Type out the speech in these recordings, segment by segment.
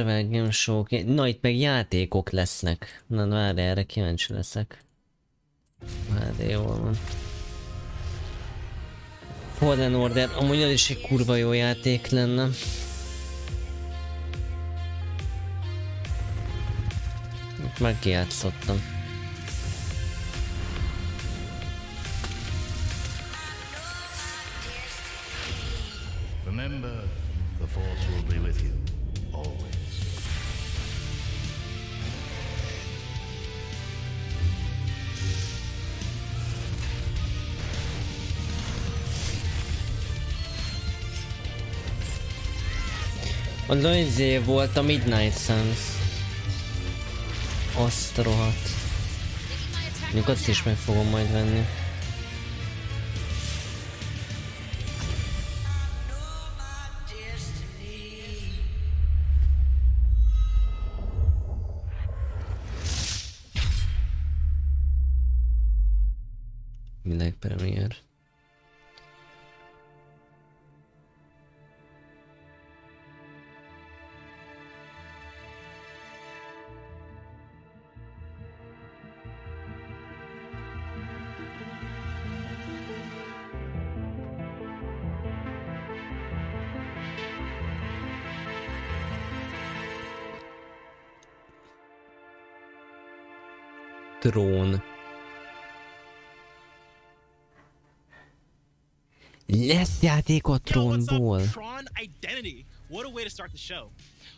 Extravagant Show. Na itt meg játékok lesznek. Na várj, erre kíváncsi leszek. Hát jól van. Fallen Order, amúgy az is egy kurva jó játék lenne. Már kijátszottam. Remember, the Force A Loizé volt a Midnight Suns. Azt rohadt. Mondjuk azt is meg fogom majd venni. Trón. Lesz játék a trónból. What a way to start the show.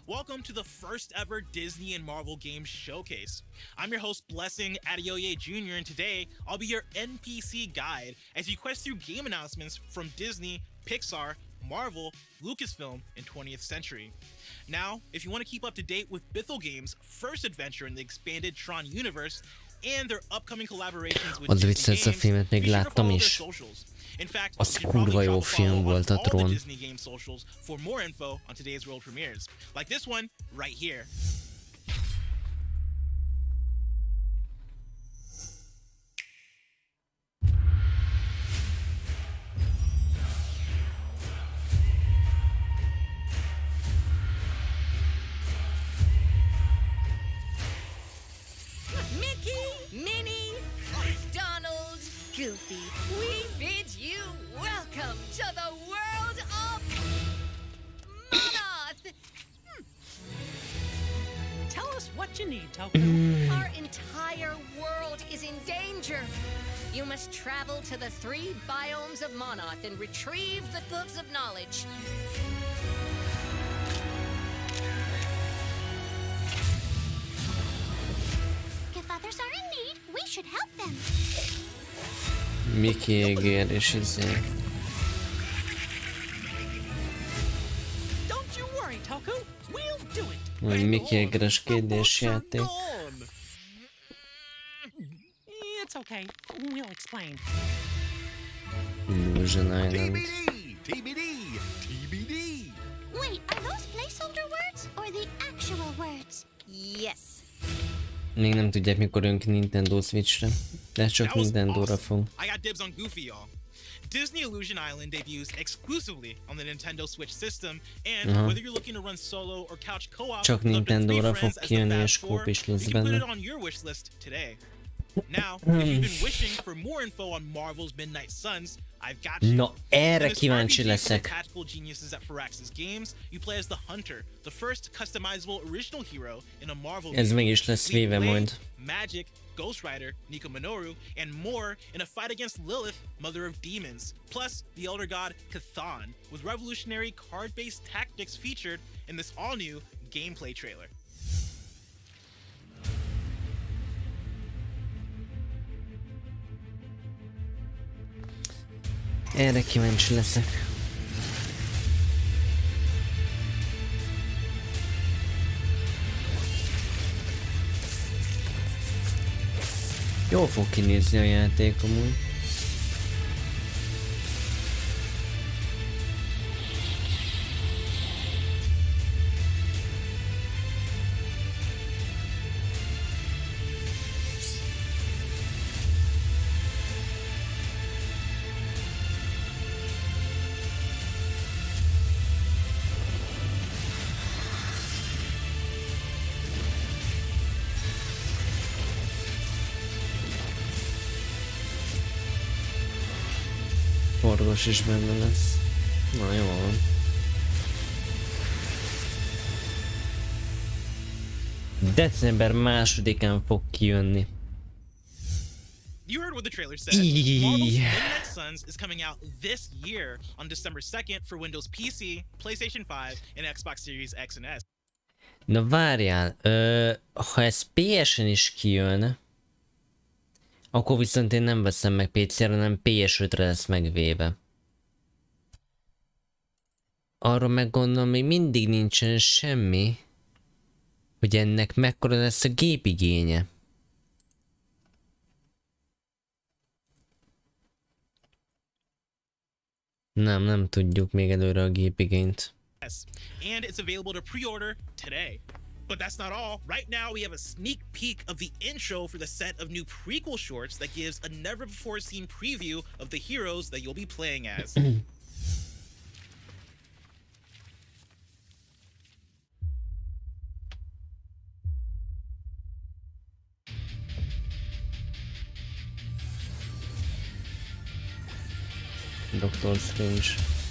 Welcome to the first ever Disney and Marvel Games Showcase. I'm your host, Blessing Adeoye Jr., and today I'll be your NPC guide as you quest through game announcements from Disney, Pixar, Marvel, Lucasfilm, and 20th Century. Now, if you want to keep up to date with Bithell Games' first adventure in the expanded Tron universe and their upcoming collaborations with Disney Games, be sure to follow their socials. Az kurva jó film volt a trón. Goofy, we bid you welcome to the world of Monoth! Hmm. Tell us what you need, Toku. Mm. Our entire world is in danger. You must travel to the three biomes of Monoth and retrieve the Gloves of Knowledge. If others are in need, we should help them. Mickey Egér és izé. Vagy Mickey Egres kérdés játék. It's okay. We'll explain. Illusion Island. TBD! TBD! Wait, are those placeholder words or the actual words? Yes. Még nem tudják mikor jön ki Nintendo Switchre, de csak Nintendo-ra fog. Disney Illusion Island debuts exclusively on the Nintendo Switch system, and -huh. whether you're looking to run solo or couch co-op, Csak Nintendo-ra fog kijönni és kóp is lesz benne. Put it on your wish list today. Now, if you've been wishing for more info on Marvel's Midnight Suns, No, erre kíváncsi leszek. Tactical geniuses at Firaxis Games, you play as the Hunter, the first customizable original hero in a Marvel Ez meg is lesz véve majd. Magic, Ghost Rider, Nico Minoru, and more in a fight against Lilith, Mother of Demons, plus the Elder God Kathan, with revolutionary card-based tactics featured in this all-new gameplay trailer. Jól fog kinézni a játék amúgy. Orvos is benne lesz. Na jó van. December másodikán fog kijönni. You heard what the trailer said. Marvel's Midnight Suns is coming out this year on December 2nd for Windows PC, PlayStation 5, and Xbox Series X and S. Na várjál, ö, ha ez PS-en is kijön, akkor viszont én nem veszem meg PC-re, hanem PS5-re lesz megvéve. Arra meg gondolom, még mindig nincsen semmi, hogy ennek mekkora lesz a gépigénye. Nem, nem tudjuk még előre a gépigényt. And it's available to pre-order today. But that's not all. Right now, we have a sneak peek of the intro for the set of new prequel shorts that gives a never before seen preview of the heroes that you'll be playing as. Doctor Strange.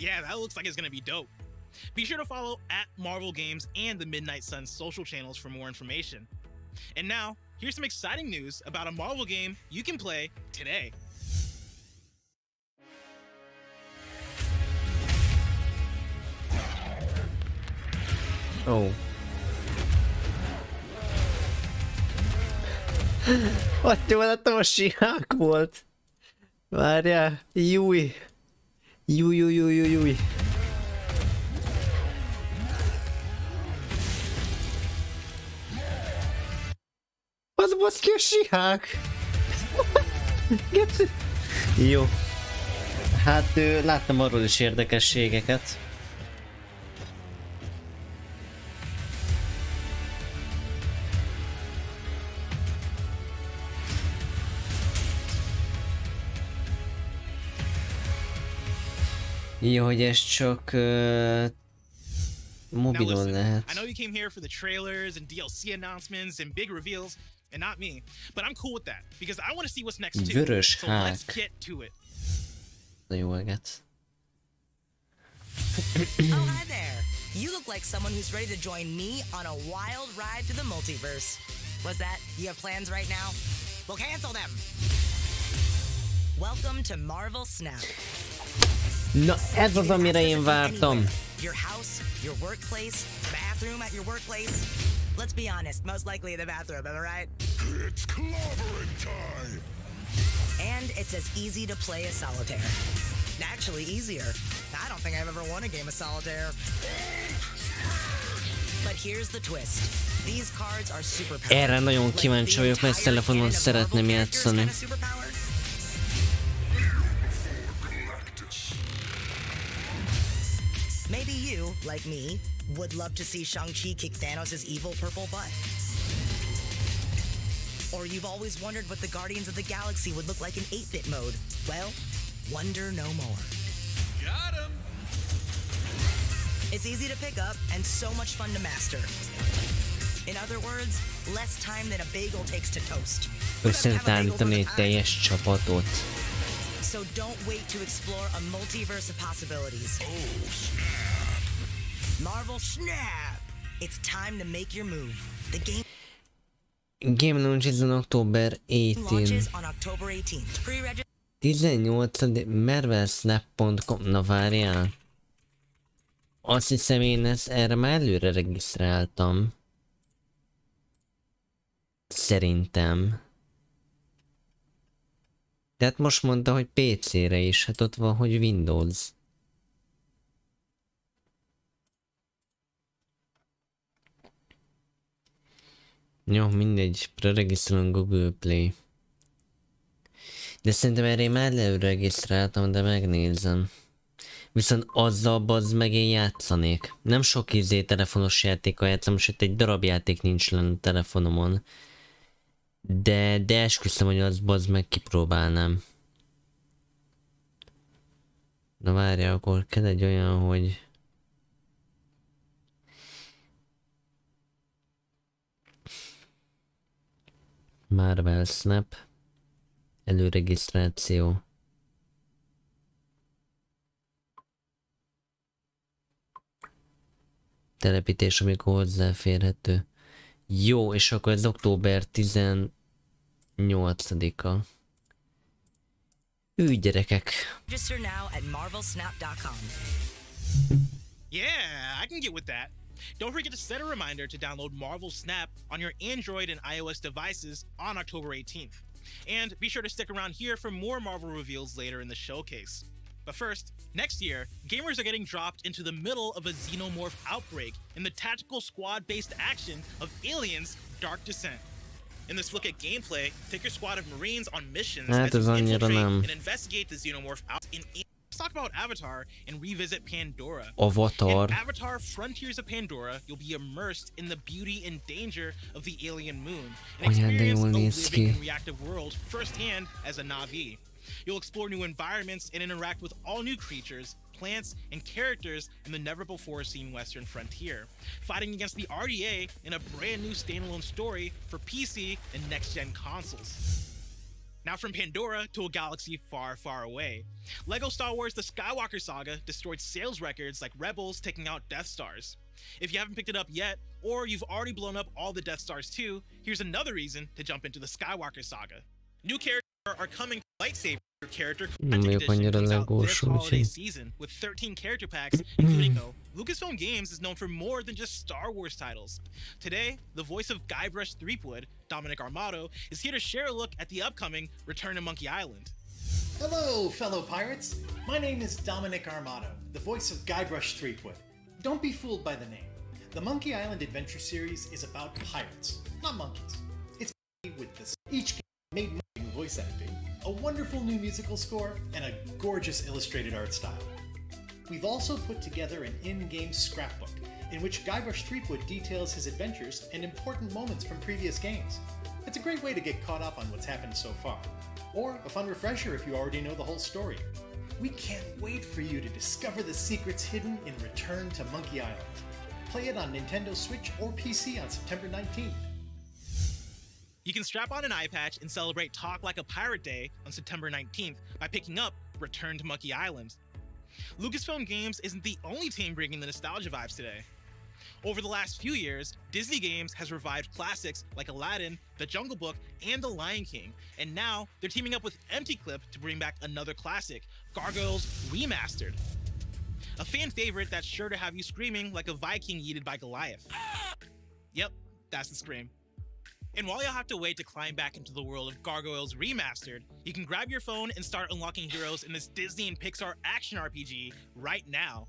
Yeah, that looks like it's gonna be dope. Be sure to follow at Marvel Games and the Midnight Sun social channels for more information. And now, here's some exciting news about a Marvel game you can play today. Oh. Ott jó, a tosihák volt. Várjál, júj. Júj, júj, júj, júj, júj. Az baszki a sihák! Jó. Hát láttam arról is érdekességeket. Jó, hogy ez csak uh, mobilon lehet. I know you came here for the trailers and DLC announcements and big reveals, and not me, but I'm cool with that because I want to see what's next too. Vörös so hák. let's get to it. Na jó eget. oh, hi there. You look like someone who's ready to join me on a wild ride through the multiverse. What's that? You have plans right now? Well, cancel them. Welcome to Marvel Snap. Na, ez az, amire én vártam. Your house, your workplace, bathroom at your workplace. Let's be honest, most likely the bathroom, am I right? It's clobbering time! And it's as easy to play as solitaire. Actually, easier. I don't think I've ever won a game of solitaire. But here's the twist. These cards are super Erre nagyon kíváncsi vagyok, mert telefonon szeretném játszani. Maybe you, like me, would love to see Shang-Chi kick Thanos' evil purple butt. Or you've always wondered what the Guardians of the Galaxy would look like in 8-bit mode. Well, wonder no more. Got him! It's easy to pick up and so much fun to master. In other words, less time than a bagel takes to toast. Összetállítani egy teljes csapatot. So don't wait to explore a multiverse of possibilities. Oh, snap! Marvel Snap! It's time to make your move. The game Game launches on October 18. launches on October 18th. Pre-register 18. marvelsnap.com, na várjál. Azt hiszem én ezt erre már előre regisztráltam. Szerintem. Tehát most mondta, hogy PC-re is, hát ott van, hogy Windows. Jó, mindegy, preregisztrálom Google Play. De szerintem erre én már leregisztráltam, de megnézem. Viszont azzal bazd meg én játszanék. Nem sok izé telefonos játékkal játszom, most egy darab játék nincs lenne telefonomon. De, de esküszöm, hogy az bazd meg kipróbálnám. Na várja, akkor kell egy olyan, hogy... Marvel Snap. Előregisztráció. Telepítés, amikor hozzáférhető. Jó, és akkor ez október 18-a. Ő gyerekek. Register now at marvelsnap.com. Yeah, I can get with that. Don't forget to set a reminder to download Marvel Snap on your Android and iOS devices on October 18th. And be sure to stick around here for more Marvel reveals later in the showcase. But first, next year, gamers are getting dropped into the middle of a xenomorph outbreak in the tactical squad based action of Aliens Dark Descent. In this look at gameplay, take your squad of Marines on missions as ez you infiltrate and investigate the xenomorph out in. Let's talk about Avatar and revisit Pandora. Avatar. In Avatar Frontiers of Pandora, you'll be immersed in the beauty and danger of the alien moon and experience jól a living and reactive world firsthand as a Navi. You'll explore new environments and interact with all new creatures, plants, and characters in the never before seen Western frontier, fighting against the RDA in a brand new standalone story for PC and next gen consoles. Now from Pandora to a galaxy far, far away. LEGO Star Wars The Skywalker Saga destroyed sales records like Rebels taking out Death Stars. If you haven't picked it up yet, or you've already blown up all the Death Stars too, here's another reason to jump into the Skywalker Saga. New characters are coming lightsaber character Nem collecting vagyok edition annyira comes out this holiday season with 13 character packs, including though Lucasfilm Games is known for more than just Star Wars titles. Today, the voice of Guybrush Threepwood, Dominic Armato, is here to share a look at the upcoming Return to Monkey Island. Hello, fellow pirates. My name is Dominic Armato, the voice of Guybrush Threepwood. Don't be fooled by the name. The Monkey Island Adventure series is about pirates, not monkeys. It's with this each game made moving voice acting, a wonderful new musical score, and a gorgeous illustrated art style. We've also put together an in-game scrapbook in which Guybrush Threepwood details his adventures and important moments from previous games. It's a great way to get caught up on what's happened so far, or a fun refresher if you already know the whole story. We can't wait for you to discover the secrets hidden in Return to Monkey Island. Play it on Nintendo Switch or PC on September 19th. You can strap on an eye patch and celebrate Talk Like a Pirate Day on September 19th by picking up Return to Monkey Island. Lucasfilm Games isn't the only team bringing the nostalgia vibes today. Over the last few years, Disney Games has revived classics like Aladdin, The Jungle Book, and The Lion King, and now they're teaming up with Empty Clip to bring back another classic, Gargoyles Remastered. A fan favorite that's sure to have you screaming like a Viking yeeted by Goliath. Yep, that's the scream. And while you'll have to wait to climb back into the world of Gargoyles Remastered, you can grab your phone and start unlocking heroes in this Disney and Pixar action RPG right now.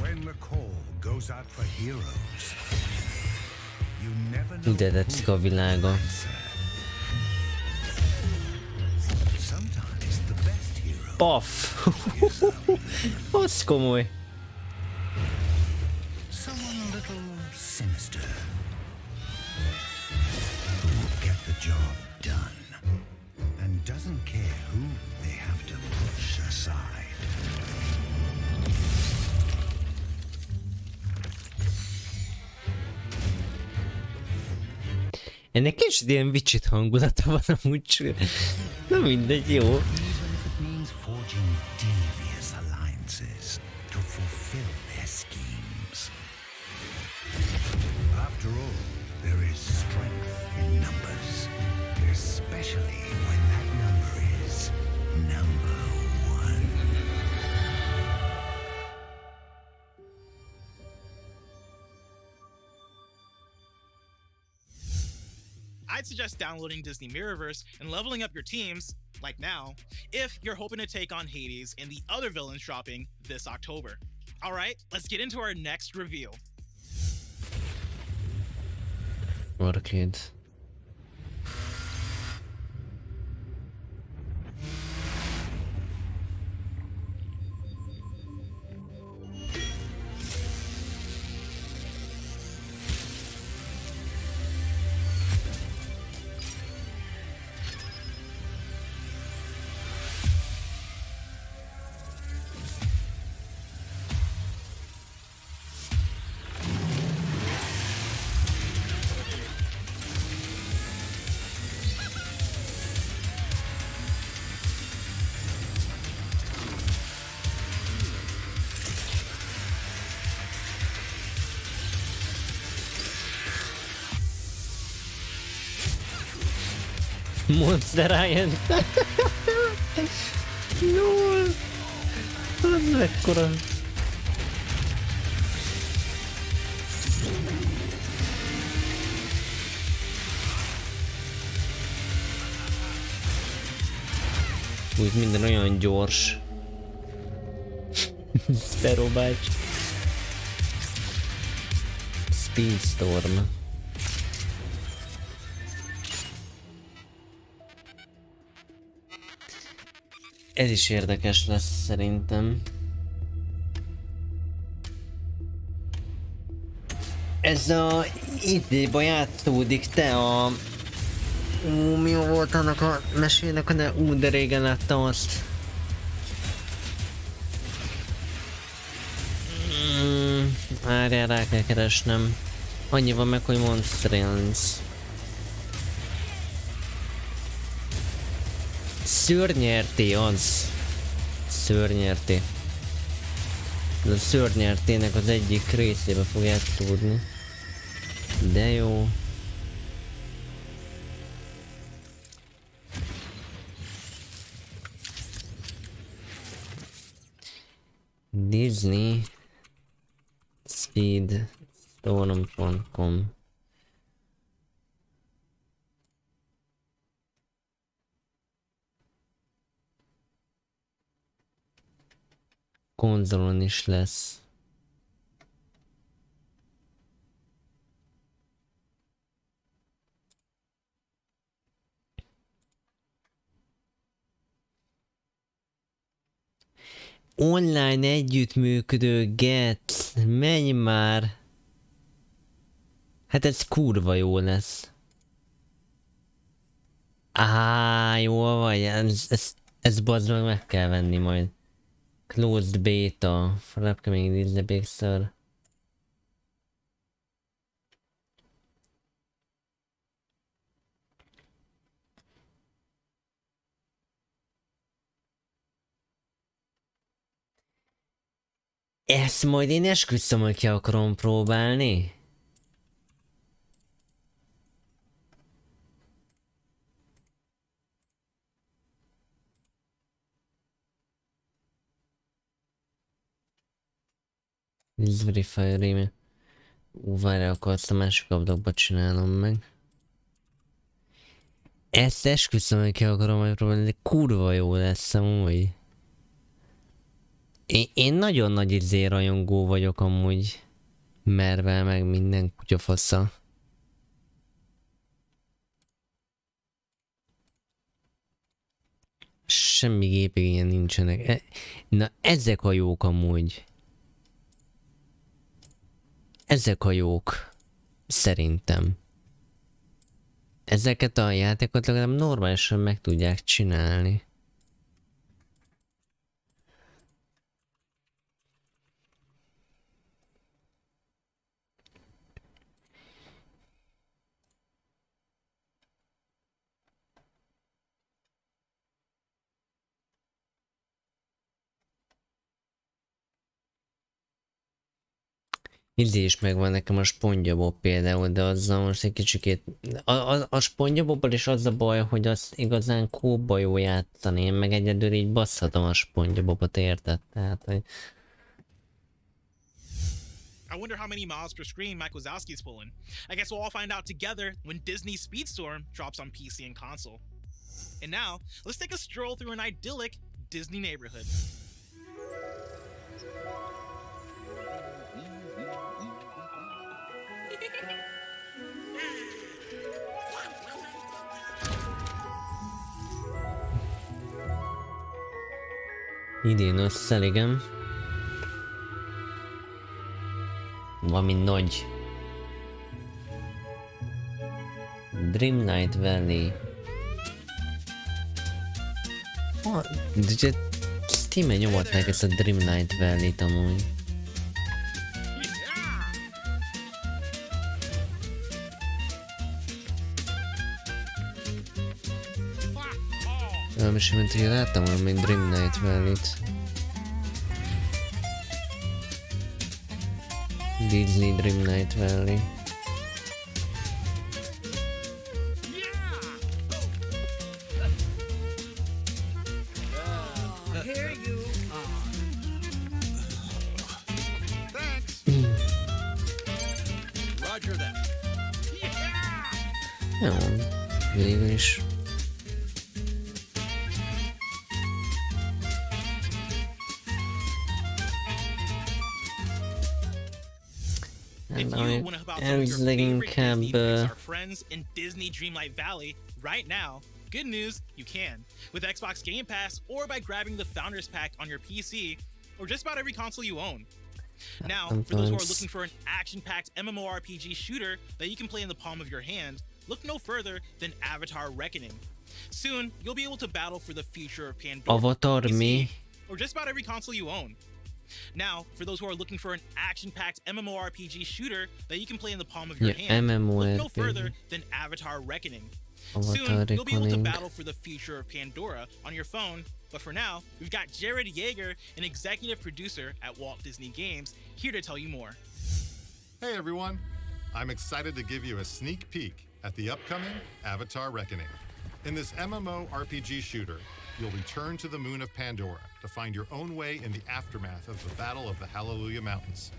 When the call goes out for heroes, you never know Ide tetszik a világa. answer. to push aside. Ennek kicsit ilyen vicsit hangulata van amúgy. Na mindegy, jó. Disney Mirrorverse and leveling up your teams, like now, if you're hoping to take on Hades and the other villains dropping this October. Alright, let's get into our next reveal. Orchid. Monster Ryan. Lol. Az mekkora. Úgy minden olyan gyors. Sparrow. Speedstorm. Ez is érdekes lesz szerintem. Ez a idéba játszódik te a... Ú, mi volt annak a mesének ne... Ú, de régen láttam azt. Mm, várjál, rá kell keresnem. Annyi van meg, hogy Monstrance. Szörnyerté az. Szörnyerté. De a szörnyertének az egyik részébe fogják tudni. De jó. Disney Speed Storm.com konzolon is lesz. Online együttműködő get, menj már! Hát ez kurva jó lesz. Á, jó vagy, ez, ez, ez bazd meg kell venni majd. Closed beta for upcoming Disney Pixar. Ezt majd én esküszöm, hogy ki akarom próbálni. This verify réme. Ú, várjál, akkor azt a másik ablakba csinálom meg. Ezt esküszöm, hogy ki akarom megpróbálni, de kurva jó lesz amúgy. Én, én nagyon nagy izé rajongó vagyok amúgy. Mervel meg minden kutyafasza. Semmi gépig ilyen nincsenek. E, na ezek a jók amúgy. Ezek a jók. Szerintem. Ezeket a játékot legalább normálisan meg tudják csinálni. Idén is megvan nekem a spongyabob például, de azzal most egy kicsikét... A, a, a spongyabobbal is az a baj, hogy azt igazán kóba jó játszani, én meg egyedül így basszatom a spongyabobot, érted? Tehát, hogy... I wonder how many miles per screen Mike Wazowski's pulling. I guess we'll all find out together when Disney Speedstorm drops on PC and console. And now, let's take a stroll through an idyllic Disney neighborhood. Idén összel, igen. Valami nagy. Dream Night Valley. Ah, de Steam-en nyomották ezt a Dream Night Valley-t amúgy. is, mint így láttam volna még Brim Night Valley-t. Disney Dream Night Valley. Jó, végül is If you want to help out some your favorite Disney Pixar friends in Disney Dreamlight Valley right now, good news, you can. With Xbox Game Pass or by grabbing the Founders Pack on your PC or just about every console you own. Now, for those who are looking for an action-packed MMORPG shooter that you can play in the palm of your hand, look no further than Avatar Reckoning. Soon, you'll be able to battle for the future of Pandora. Avatar PC, me. Or just about every console you own. Now, for those who are looking for an action-packed MMORPG shooter that you can play in the palm of your yeah, hand, look no further than Avatar Reckoning. Avatar Soon, Reckoning. you'll be able to battle for the future of Pandora on your phone, but for now, we've got Jared Yeager, an executive producer at Walt Disney Games, here to tell you more. Hey everyone, I'm excited to give you a sneak peek at the upcoming Avatar Reckoning. In this MMO RPG shooter, You'll return to the moon of Pandora to find your own way in the aftermath of the Battle of the Hallelujah Mountains.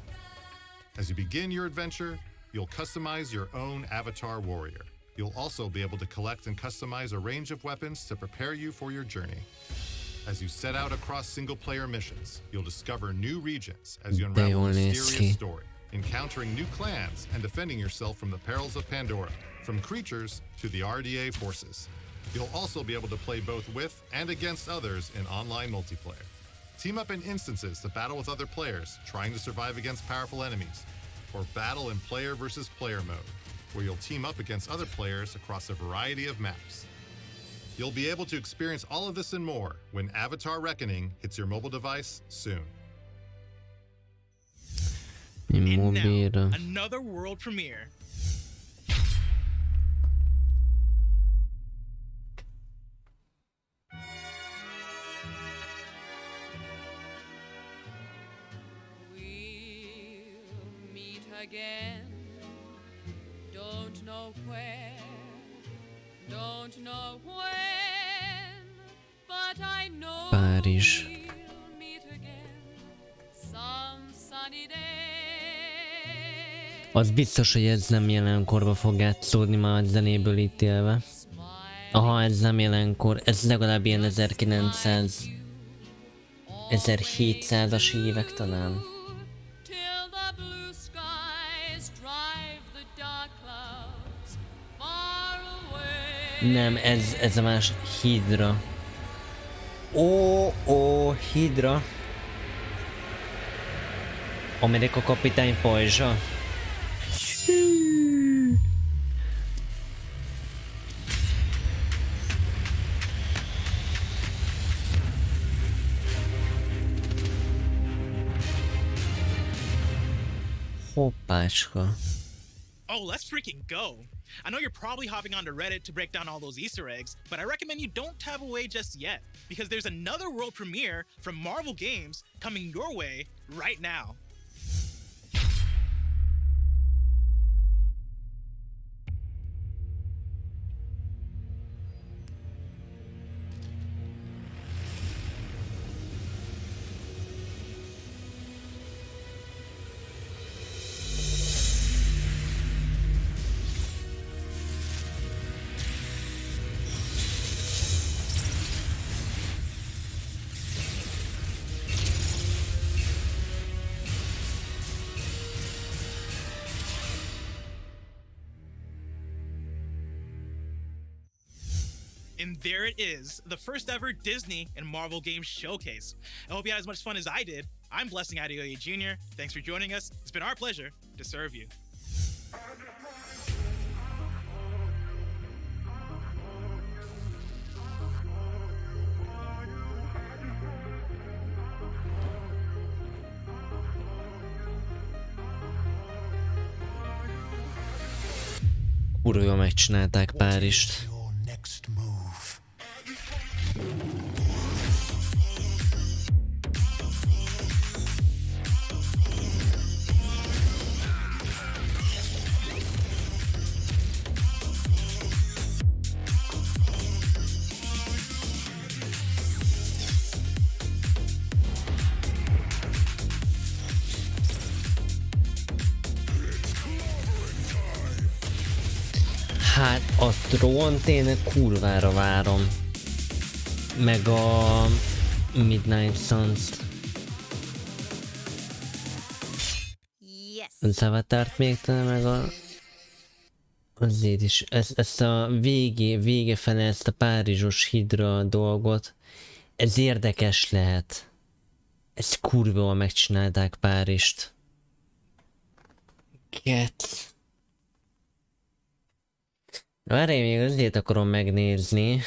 As you begin your adventure, you'll customize your own avatar warrior. You'll also be able to collect and customize a range of weapons to prepare you for your journey. As you set out across single-player missions, you'll discover new regions as you unravel a mysterious story, encountering new clans and defending yourself from the perils of Pandora, from creatures to the RDA forces. You'll also be able to play both with and against others in online multiplayer. Team up in instances to battle with other players, trying to survive against powerful enemies, or battle in player versus player mode, where you'll team up against other players across a variety of maps. You'll be able to experience all of this and more when Avatar Reckoning hits your mobile device soon. And now, another world premiere Párizs. Az biztos, hogy ez nem jelenkorba fog játszódni már zenéből ítélve. Aha, ez nem jelenkor, ez legalább ilyen 1900... 1700-as évek talán. Nem, ez, ez a más Hydra. Ó, ó, hidra. Amerika kapitány pajzsa. Hoppácska. oh, let's freaking go. I know you're probably hopping onto Reddit to break down all those Easter eggs, but I recommend you don't tab away just yet, because there's another world premiere from Marvel Games coming your way right now. There it is, the first ever Disney and Marvel Games showcase. I hope you had as much fun as I did. I'm Blessing Adeoye Jr. Thanks for joining us. It's been our pleasure to serve you. Kurva jól megcsinálták Párizst. Trónt én kurvára várom. Meg a Midnight Suns-t. Yes. Az Avatárt még talán meg a... Azért is, ezt, ezt a végé, vége fele ezt a Párizsos hidra dolgot, ez érdekes lehet. Ez kurva megcsinálták Párizst. Get. Várj, még azért akarom megnézni.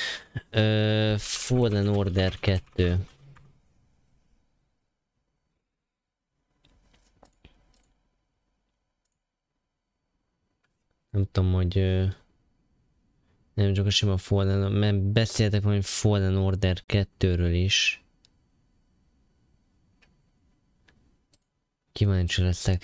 Ö, Fallen Order 2. Nem tudom, hogy... Ö, nem csak a sima Fallen, mert beszéltek valami Fallen Order 2-ről is. Kíváncsi leszek